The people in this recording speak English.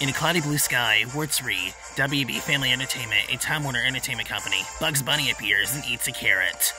In a cloudy blue sky, Warner Bros., WB Family Entertainment, a Time Warner Entertainment company, Bugs Bunny appears and eats a carrot.